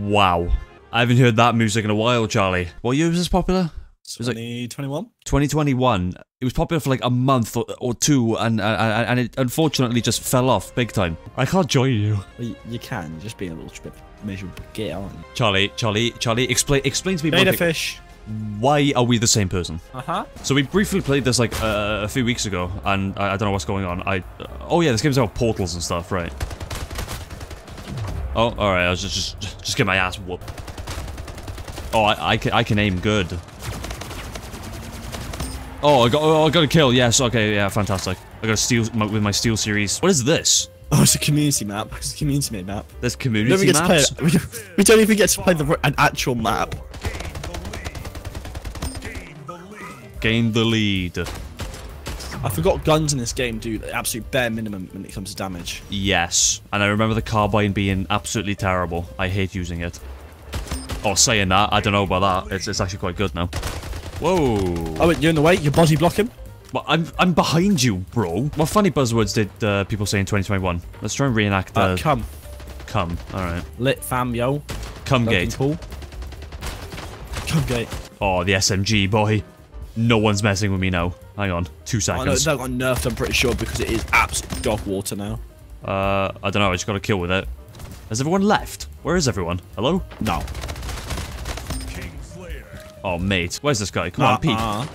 Wow. I haven't heard that music in a while, Charlie. What year was this popular? was like- 2021? 2021. It was popular for like a month or, or two, and, and and it unfortunately just fell off big time. I can't join you. Well, you, you can, just being a little bit miserable Get aren't? Charlie, Charlie, Charlie, explain explain to me Beta fish. why are we the same person? Uh-huh. So we briefly played this like uh, a few weeks ago, and I, I don't know what's going on. I uh, oh yeah, this game's about portals and stuff, right? Oh, all right. I was just just just get my ass whooped. Oh, I, I can I can aim good. Oh, I got oh, I got a kill. Yes. Okay. Yeah. Fantastic. I got a steel my, with my SteelSeries. What is this? Oh, it's a community map. It's a community made map. There's We don't, community even get to play, we, don't, we don't even get to play the, an actual map. Gain the lead. I forgot guns in this game do the absolute bare minimum when it comes to damage. Yes, and I remember the carbine being absolutely terrible. I hate using it. Oh, saying that, I don't know about that. It's, it's actually quite good now. Whoa. Oh, wait, you're in the way? You're body blocking? Well, I'm, I'm behind you, bro. What funny buzzwords did uh, people say in 2021? Let's try and reenact the Uh, come. come. Alright. Lit fam, yo. Come gate. Come gate. Oh, the SMG, boy. No one's messing with me now. Hang on. Two Oh, no, seconds. that got nerfed, I'm pretty sure, because it is absolute dog water now. uh, I don't know. I just got a kill with it. Has everyone left? Where is everyone? Hello? No. Oh, mate. Where's this guy? Come on, peek. Uh-uh.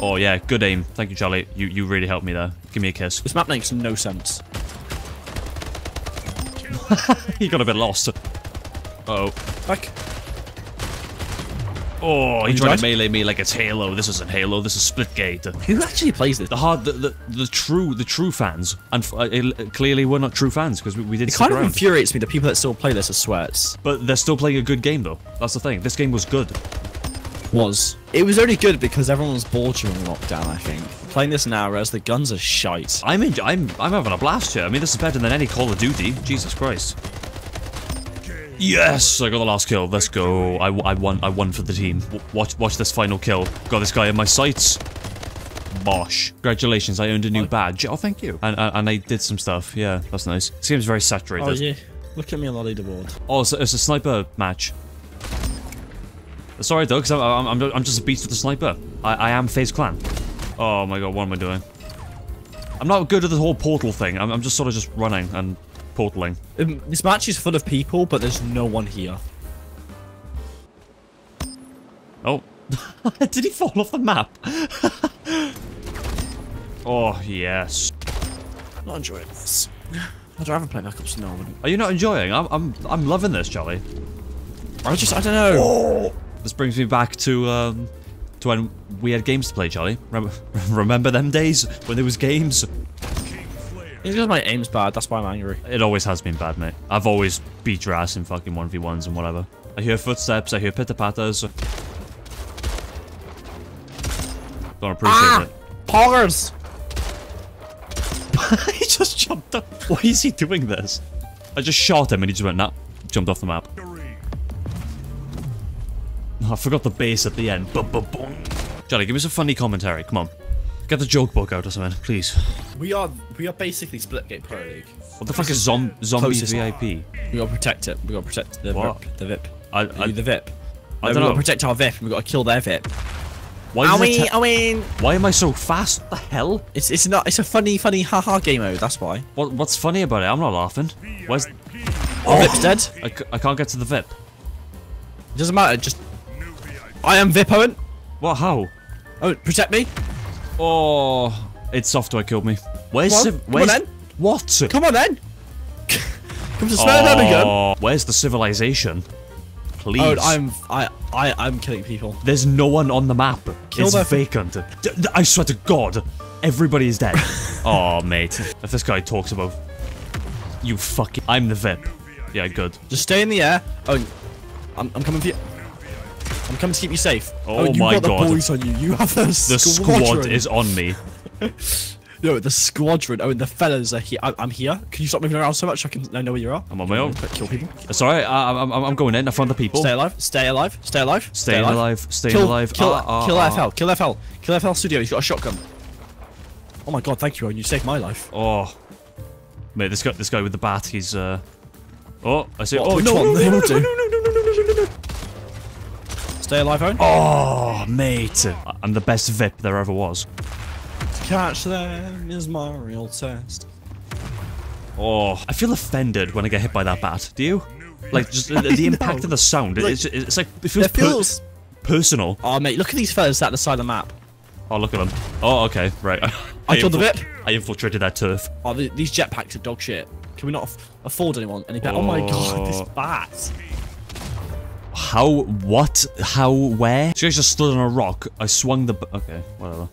Oh, yeah. Good aim. Thank you, Charlie. You, you really helped me there. Give me a kiss. This map makes no sense. he got a bit lost. Uh oh. Like, Oh, he You tried died? to melee me like it's Halo. This isn't Halo. This is Splitgate. who actually plays this? The hard, the, the, the true, the true fans, and uh, it- clearly we're not true fans because we, we did It kind of around. infuriates me, the people that still play this are sweats. But they're still playing a good game though. That's the thing. This game was good. Was. It was only good because everyone was bored during lockdown, I think. Playing this now, whereas the guns are shite. I'm in, I'm I'm having a blast here. I mean, this is better than any Call of Duty. Jesus Christ. Yes, I got the last kill. Let's go. I, I won. I won for the team. W- watch watch this final kill. Got this guy in my sights. Bosh. Congratulations, I earned a new oh. badge. Oh, thank you. And, and, and I did some stuff. Yeah, that's nice. Seems very saturated. Oh, yeah. Look at me on the leaderboard. Oh, it's, it's a sniper match. Sorry, though, because I'm, I'm, I'm just a beast with a sniper. I, I am FaZe Clan. Oh my god, what am I doing? I'm not good at the whole portal thing. I'm, I'm just sort of just running and portaling. Um, this match is full of people, but there's no one here. Oh. Did he fall off the map? oh, yes. I'm not enjoying this. I'd rather play Black Ops. No, I wouldn't. Are you not enjoying? I'm, I'm, I'm loving this, Charlie. I just, I don't know. This brings me back to, um, to when we had games to play, Charlie. Remember, remember them days when there was games? It's because my aim's bad, that's why I'm angry. It always has been bad, mate. I've always beat your ass in fucking 1v1s and whatever. I hear footsteps, I hear pitter-patters. Don't appreciate Ah! it. Poggers! he just jumped up. Why is he doing this? I just shot him and he just went, nah. Jumped off the map. Oh, I forgot the bass at the end. Charlie, give me some funny commentary. Come on. Get the joke book out or something, please. We are, we are basically Splitgate Pro League. What the fuck is zom Zombies Closest- VIP? We gotta protect it. We gotta protect the What? VIP. The VIP. I, Are I, you the VIP? I don't we know. gotta protect our VIP and we gotta kill their VIP. why, does it Owie, ta- why am I so fast? What the hell? It's, it's not, it's a funny, funny haha game mode, that's why. What, what's funny about it? I'm not laughing. Where's... Our VIP's oh! dead. I, I can't get to the VIP. It doesn't matter, just... I am VIP Owen. What? How? Oh, protect me. Oh, it's software killed me. Where's Come on, civ- come on where's then. what? Come on then. Come to smell them again. Oh, where's the civilization? Please. Oh, I'm, I, I, I'm killing people. There's no one on the map. Kill it's vacant. D- d- I swear to God, everybody is dead. oh, mate. If this guy talks about you fucking, I'm the VIP. Yeah, good. Just stay in the air. Oh, I'm, I'm coming for you. I'm coming to keep you safe. Oh you my got the boys on you. You have the, The squadron. squad is on me. No, the squadron. Oh, and the fellas are here. I, I'm here. Can you stop moving around so much so I can I know where you are? I'm on my own. Kill people. It's alright. I- I'm, I'm, I'm going in. I found the people. Stay alive. Stay alive. Stay alive. Staying alive. Staying Kill, alive. Kill, Ah, ah, kill ah. FL. Kill FL. Kill FL Studio. He's got a shotgun. Oh my god, thank you, Owen. You saved my life. Oh, mate, this guy, this guy with the bat, he's uh, Oh, I see. What, oh, which no, no, no, no, no, no, no, no, no, no, no, no. Stay alive, Owen. Oh, mate. I'm the best VIP there ever was. To Catch them is my real test. Oh, I feel offended when I get hit by that bat. Do you? Like, just the, the impact of the sound. Like, it's, it's like, it feels, It feels. Per personal. Oh, mate, look at these fellas at the side of the map. Oh, look at them. Oh, okay, right. I killed the VIP. I infiltrated that turf. Oh, the, these jetpacks are dog shit. Can we not afford anyone any better? Oh, my oh. god, this Oh. bat. How? What? How? Where? This guy just stood on a rock. I swung the. Okay, whatever.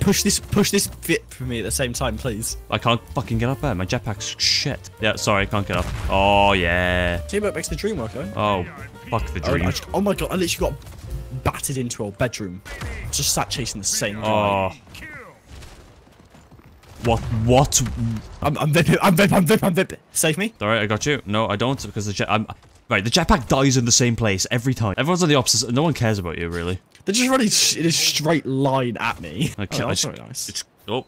push this, push this VIP for me at the same time, please. I can't fucking get up there. My jetpack's shit. Yeah, sorry, I can't get up. Oh yeah. Teamwork makes the dream work, eh? Oh, fuck the Oh, dream. just- oh my god, I literally got battered into a bedroom. Just sat chasing the same guy. Oh. What? What? I'm, I'm VIP, I'm VIP, I'm VIP, I'm VIP. Save me. All right, I got you. No, I don't because the jet. I'm right. The jetpack dies in the same place every time. Everyone's on the opposite. No one cares about you really. They're just running in a straight line at me. I Oh, can't- I that's just- very nice. It's oh.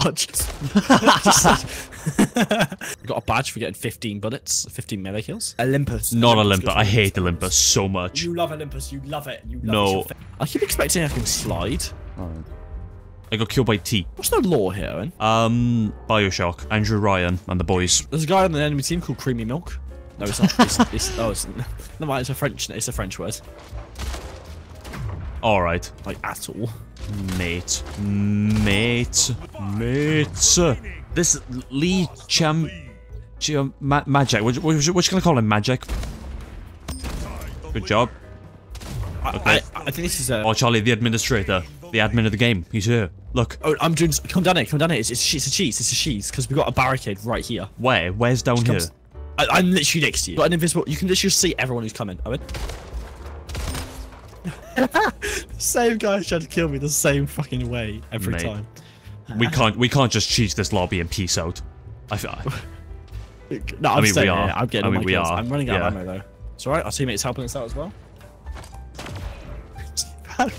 I just- got a badge for getting 15 bullets, 15 melee kills. Olympus. Not Olympus Olympus. I hate Olympus. Olympus so much. You love Olympus. You love it. You love No. it. It's your fa- I keep expecting I can slide. I got killed by T. What's the lore here, Owen? Um, Bioshock, Andrew Ryan, and the boys. There's a guy on the enemy team called Creamy Milk. No, it's not. It's, it's, oh, it's, no, mind, it's a French. It's a French word. All right, Like at all. mate, mate, mate. This Lee Cham, Cham Ma Magic. What, what, what you gonna call him? Magic. Good job. Okay. I, I think this is a. Oh, Charlie, the administrator, the admin of the game. He's here. Look, Oh, I'm doing. Come down here. Come down here. It's, it's, it's a cheese. It's a cheese because we've got a barricade right here. where? Where's down here? Comes- I, I'm literally next to you. Got an invisible. You can literally see everyone who's coming. I mean. same guy tried to kill me the same fucking way every Mate. time. We can't. We can't just cheese this lobby and peace out. I feel. No, I'm mean, we are. I'm getting I mean, we kills. are. I'm running out of ammo though. It's alright. Our teammates helping us out as well.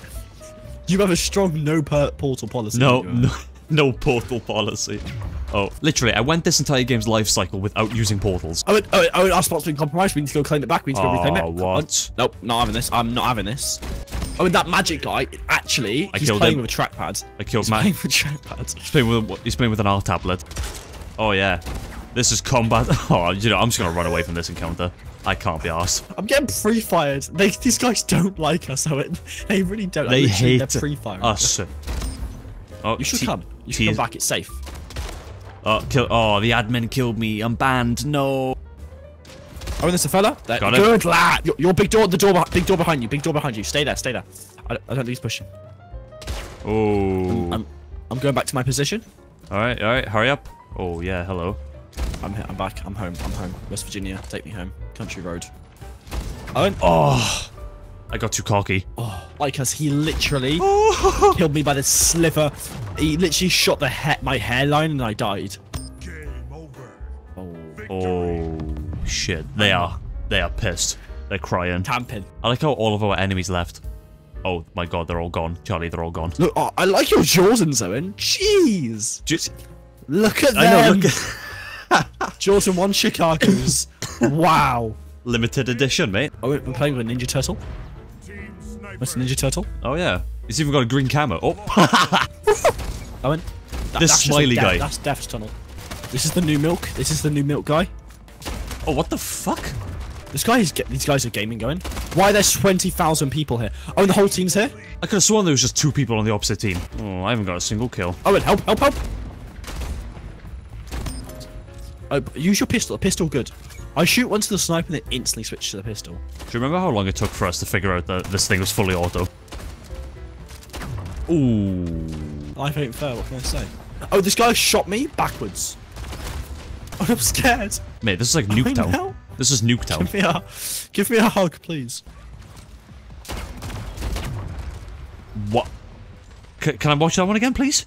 you have a strong no portal policy. No, no, no portal policy. Oh, literally, I went this entire game's life cycle without using portals. Oh, oh, oh, our spot's been compromised. We need to go claim it back. We need to go reclaim it. Oh, what? Nope, not having this. I'm not having this. Oh, and that magic guy, actually, I he's killed playing him. with a trackpad. I killed He's Matt. playing with a trackpad. He's playing with he's playing with an R tablet. Oh yeah, this is combat. Oh, you know, I'm just gonna run away from this encounter. I can't be asked. I'm getting pre-fired. These guys don't like us, so it, they really don't. They hate pre-firing. us. Oh, You should oh, come. You should come back. It's safe. Oh, kill. Oh, the admin killed me. I'm banned. No. Oh, and there's a fella. There. Got. Good lad. Your, your big door, the door, big door behind you. Big door behind you. Stay there. Stay there. I, don't- I don't think he's pushing. Oh. I'm, I'm going back to my position. All right, all right. Hurry up. Oh yeah. Hello. I'm. I'm back. I'm home. I'm home. West Virginia. Take me home. Country road. Owen. Oh. I got too cocky. Oh, like us, he literally killed me by the sliver. He literally shot the ha my hairline and I died. Oh, Oh shit. They are. They are pissed. They're crying. camping. I like how all of our enemies left. Oh my god, they're all gone. Charlie, they're all gone. Look, oh, I like your Jordans, Owen. Jeez. Just, Look at I know. them. Look at Jordan 1 Chicago's. wow. limited edition, mate. Oh, we're playing with a Ninja Turtle. What's a Ninja Turtle? Oh yeah. It's even got a green camera. Oh. Owen. That, This that's smiley death- guy. That's Death's Tunnel. This is the new milk. This is the new milk guy. oh, what the fuck? This guy is. These guys are gaming going. Why there's twenty thousand people here? Oh, and the whole team's here. I could have sworn there was just two people on the opposite team. Oh, I haven't got a single kill. Oh, and help, help, help! Oh, use your pistol. A pistol, good. I shoot once to the sniper and it instantly switches to the pistol. Do you remember how long it took for us to figure out that this thing was fully auto? Ooh. Life ain't fair. What can I say? Oh, this guy shot me backwards. Oh, I'm scared. Mate, this is like I Nuketown. This is Nuketown. Give me a, give me a hug, please. What? C can I watch that one again, please?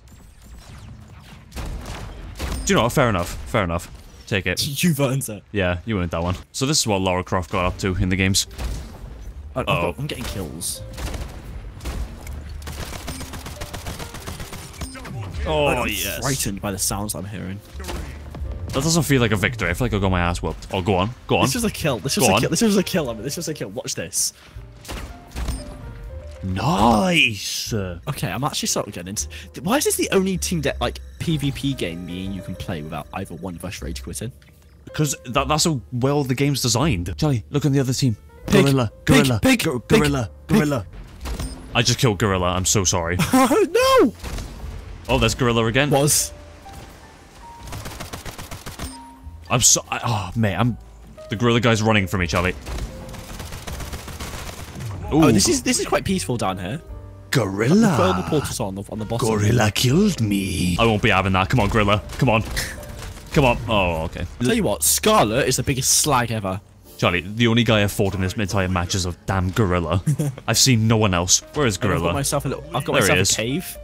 Do you know what? Fair enough. Fair enough. Take it. You've earned it. Yeah, you earned that one. So this is what Lara Croft got up to in the games. I, Uh-oh. I'm getting kills. Oh, I'm frightened by the sounds I'm hearing. That doesn't feel like a victory. I feel like I got my ass whooped. Oh, go on. Go on. This is a kill. This is a on. kill. This was a kill. I mean, this was a kill. Watch this. Nice. Okay, I'm actually sort of getting into. Why is this the only team that like PvP game meaning you can play without either one of us rage quitting? Because that, that's how well the game's designed. Charlie, look on the other team. Pig, gorilla. pig, Gorilla. pig, pig, gorilla. Gorilla. I just killed Gorilla. I'm so sorry. Oh no! oh, there's Gorilla again. Was I'm so. I, oh, mate, I'm. The Gorilla guy's running from me, Charlie. Oh, Ooh, oh this is this is quite peaceful down here. Gorilla. Put all the portals on the on the bottom. Gorilla killed me. I won't be having that. Come on, Gorilla. Come on. Come on. Oh, okay. Tell you what, Scarlet is the biggest slag ever. Charlie, the only guy I've fought in this entire match is a damn gorilla. I've seen no one else. Where is gorilla? I've got myself a little. I've got There he myself is. a cave.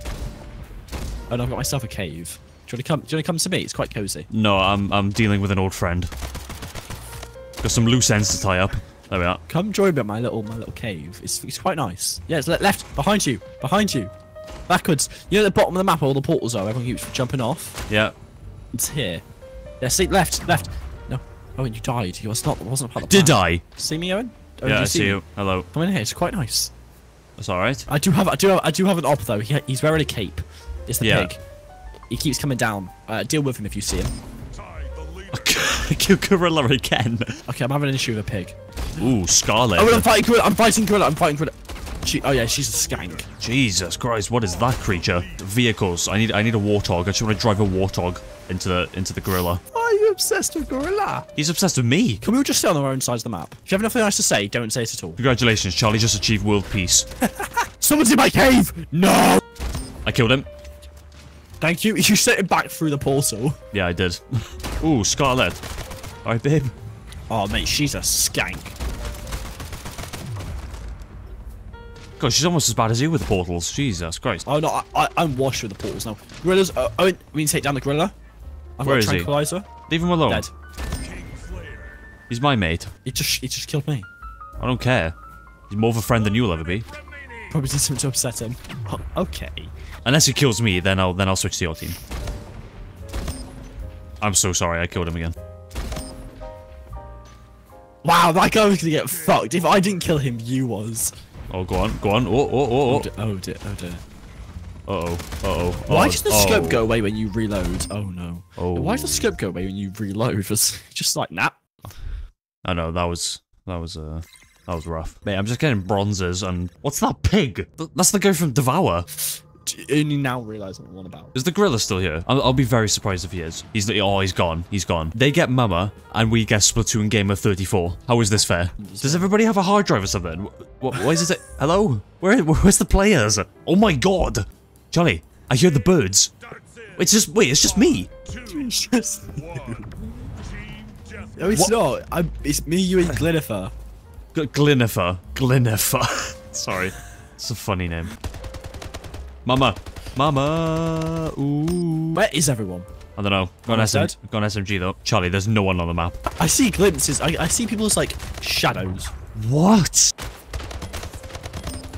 Oh, no, I've got myself a cave. Do you want to come? Do you want to come to me? It's quite cozy. No, I'm I'm dealing with an old friend. Got some loose ends to tie up. There we are. Come join me at my little my little cave. It's it's quite nice. Yeah, it's le- left behind you, behind you, backwards. You know at the bottom of the map where all the portals are. Everyone keeps jumping off. Yeah. It's here. Yeah, see, left, left. No, Owen, you died. You was not. Wasn't part of the Did. I? See me, Owen? Owen, do Yeah, I see see you. Hello. Come in here. It's quite nice. That's all right. I do have. I do. Have, I do have an op though. He, he's wearing a cape. It's the Yeah. pig. He keeps coming down. Uh, deal with him if you see him. I killed gorilla again. Okay, I'm having an issue with a pig. Ooh, Scarlet. Oh, I'm fighting gorilla. I'm fighting gorilla. I'm fighting gorilla. She, oh yeah, she's a skank. Jesus Christ, what is that creature? Vehicles. I need I need a warthog. I just want to drive a warthog into the into the gorilla. Why are you obsessed with gorilla? He's obsessed with me. Can we all just stay on our own sides of the map? If you have nothing nice to say, don't say it at all. Congratulations, Charlie just achieved world peace. Someone's in my cave! No! I killed him. Thank you. You sent him back through the portal. Yeah, I did. Ooh, Scarlet. Alright, babe. Oh, mate, she's a skank. God, she's almost as bad as you with the portals. Jesus Christ. Oh, no, I, I, I'm washed with the portals now. Gorillas, uh, mean, we need to take down the gorilla. I've Where got a he? tranquilizer. Leave him alone. Dead. He's my mate. He just, he just killed me. I don't care. He's more of a friend than you'll ever be. Probably did something to upset him. Oh, okay. Unless he kills me, then I'll then I'll switch to your team. I'm so sorry, I killed him again. Wow, that guy was gonna get fucked. If I didn't kill him, you was. Oh, go on, go on. Oh, oh, oh, oh. dear, oh dear, oh dear. Uh oh, uh oh. Why oh, does the oh. scope go away when you reload? Oh no. Oh. Why does the scope go away when you reload? Just like nah. I know that was that was uh that was rough. Mate, I'm just getting bronzes and what's that pig? That's the guy from Devour. Only now realizing what I'm on about. Is the gorilla still here? I'll, I'll be very surprised if he is. He's the, oh, he's gone. He's gone. They get Mama, and we get Splatoon Gamer 34. How is this fair? Does everybody have a hard drive or something? What? Why is it? Hello? Where? Where's the players? Oh my god, Charlie! I hear the birds. It's just wait. It's just me. No, it's not. I'm, it's me, you, and Glinifer. G- Glinifer. Glinifer. Sorry. It's a funny name. Mama. Mama. Ooh. Where is everyone? I don't know. Got an, Almost SM- dead. got an SMG though. Charlie, there's no one on the map. I see glimpses. I, I see people's like shadows. What?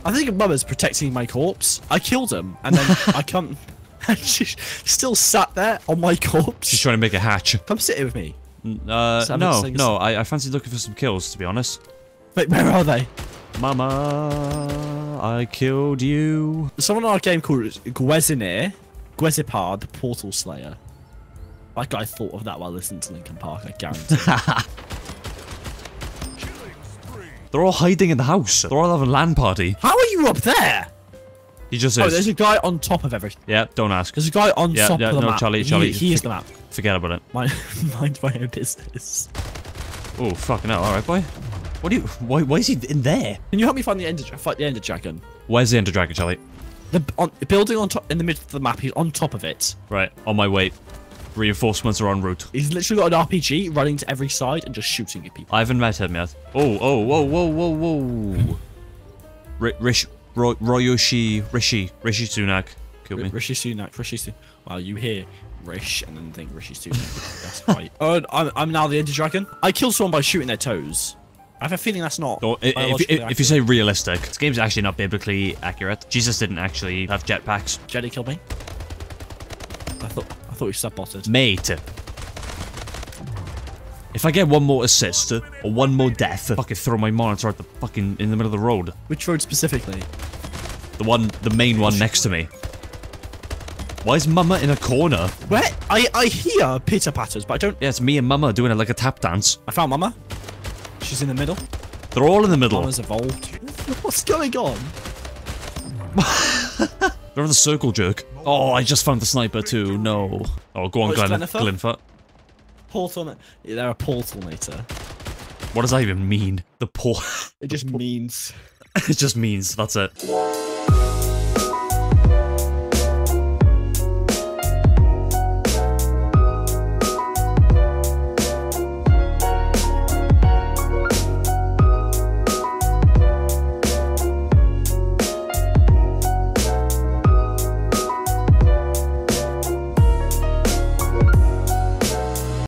I think Mama's protecting my corpse. I killed him, and then I come. And she's still sat there on my corpse. She's trying to make a hatch. Come sit here with me. Uh, Seven no, no. I, I fancy looking for some kills, to be honest. Wait, where are they? Mama, I killed you. Someone in our game called Gwezinir. Gwezipar, the Portal Slayer. Like I thought of that while listening to Linkin Park, I guarantee. They're all hiding in the house. They're all having a LAN party. How are you up there? He just Oh, is. there's a guy on top of everything. yeah, don't ask. There's a guy on Yeah, top yeah, of the no, map. Charlie, Charlie, he, is the map. Forget about it. Mind, mind my own business. Oh, fucking hell. Alright, boy. What do you... Why, why is he in there? Can you help me find the ender, fight the ender dragon? Where's the Ender Dragon, Charlie? The on, building on top in the middle of the map. He's on top of it. Right, on my way. Reinforcements are en route. He's literally got an RPG running to every side and just shooting at people. I haven't met him yet. Oh, oh, whoa, whoa, whoa, whoa. R- Rish... Ro- Royoshi... Rishi... Rishi Sunak. Killed me. Rishi Sunak. Rishi Sunak. Wow, you hear Rish and then think Rishi Sunak. that's right. Oh, and I'm, I'm now the ender dragon. I killed someone by shooting their toes. I have a feeling that's not. Or, if, if, if you say realistic, this game's actually not biblically accurate. Jesus didn't actually have jetpacks. Jetty killed me. I thought I thought he sub botted. Mate. If I get one more assist or one more death, I fucking throw my monitor at the fucking in the middle of the road. Which road specifically? The one, the main one next to me. Why is Mama in a corner? Where? I, I hear pitter patters, but I don't. Yeah, it's me and Mama doing it like a tap dance. I found Mama. She's in the middle. They're all in the middle. Mama's evolved. What's going on? They're in the circle jerk. Oh, I just found the sniper too. No. Oh, go on, Oh, Glenn. Glenfer. Portal. Yeah, they're a portalnator. What does that even mean? The poor. It just means. it just means that's it.